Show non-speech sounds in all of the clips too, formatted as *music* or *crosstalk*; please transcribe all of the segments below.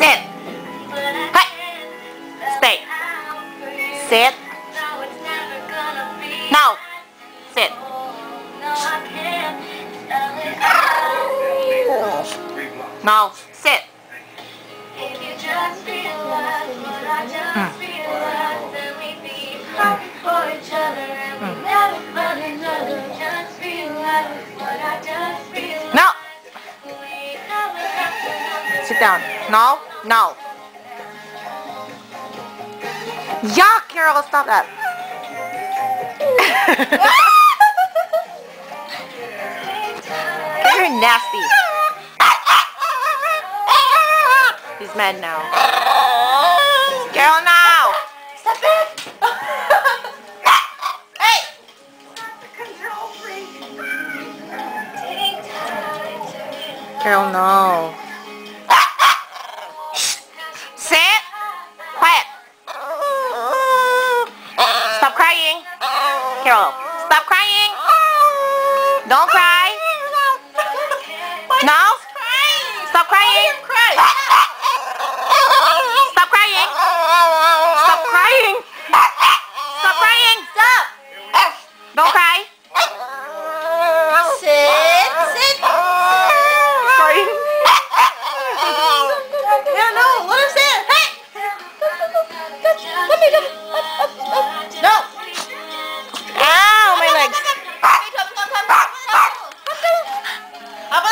Sit. Hey. Stay. Sit. Now. Sit. Now. Sit. Now. Hmm. Hmm. Sit down. No. No. Yuck, Karyl, stop that. *laughs* You're nasty. He's mad now. Karyl, now. Stop it. *laughs* hey. Karyl, no. No. Stop crying.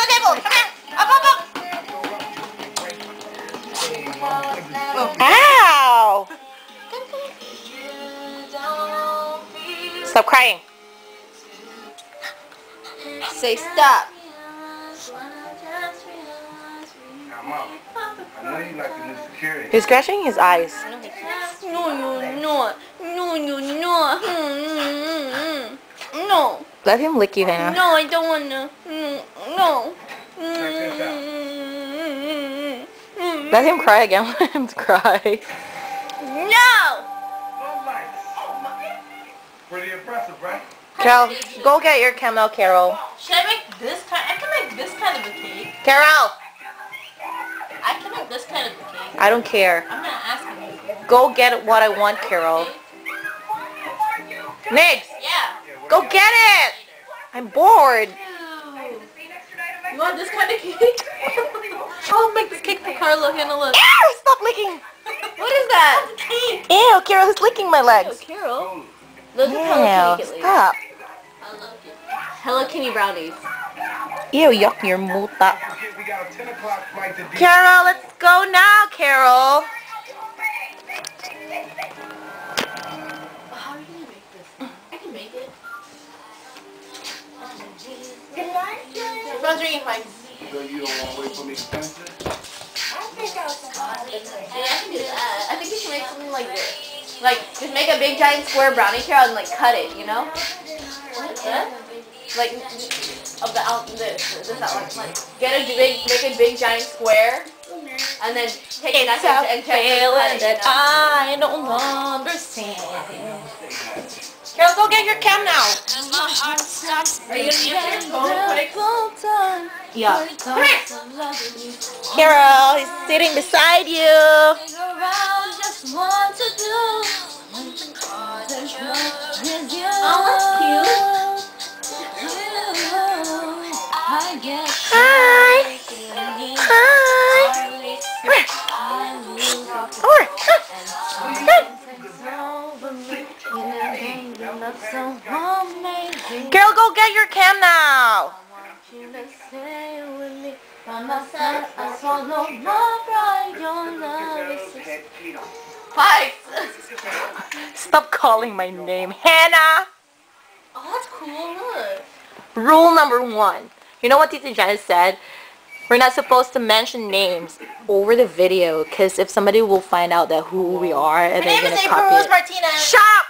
Table. Come here. Up, up, up. Ow. Stop crying. Say stop. I'm up. I know you like the new security. He's scratching his eyes. No, no, no. No, no, no. Mm, mm, mm. No. Let him lick you, Hannah. No, I don't want to. No. No. Let him cry again. *laughs* Let him cry. No. No. Pretty impressive, right? Karyl, go get your camel, Karyl. Should I make this kind? I can make this kind of a cake. Karyl! I can make this kind of a cake. I don't care. I'm not asking you. Go get what I want, Karyl. Niggs, Yeah. go get it! I'm bored. You want this kind of cake? *laughs* I'll make this cake for Carlo. Hannah, look. Ew, stop licking. What is that? Cake. Ew, Karyl is licking my legs. Karyl. Look at Hello Ew, Kitty. at least. stop. I love it. Hello Kitty brownies. Ew, yuck your muta. We got a 10 o'clock flight. Karyl, let's go now, Karyl. Phone's ringing, fine. So you don't want to wait for me, Spencer? Yeah, I can do that. I think you should make something like this. Like, just make a big giant square brownie Karyl and like cut it, you know? What? Like, of the out this, this outline. Like, get a big, make a big giant square, and then take a knife and, and check it, cut it, you? I don't understand. Karyl, go get your cam now. Are you gonna answer phone? Yeah. Come here. Karyl, he's sitting beside you. Oh, that's cute. Hi. Karyl, go get your cam now. Five. Stop calling my name. Hannah. Oh, that's cool. Look. Rule number one. You know what Tita Janet said? We're not supposed to mention names over the video because if somebody will find out that who we are and My they're name gonna is copy Rose it. Martinez. Shut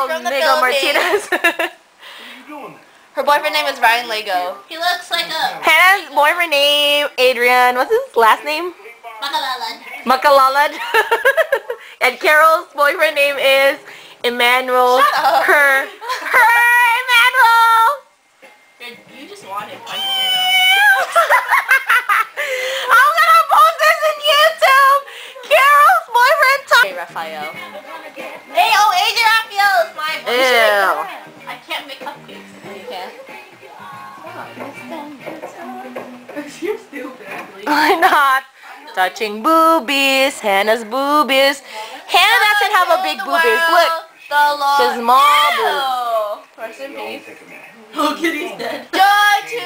up, Karyl From the Nigo Martinez. You *laughs* doing? Her boyfriend name is Ryan Lego. He looks like a Hannah's boyfriend name, Adrian. What's his last name? Makalalad. Makalalad. *laughs* and Karyl's boyfriend name is Emmanuel. Shut Touching boobies, Hannah's boobies. Hannah doesn't have a big boobies. Look, she's small boobs. Rest in peace. take a minute. Oh, Kitty's dead. Joy to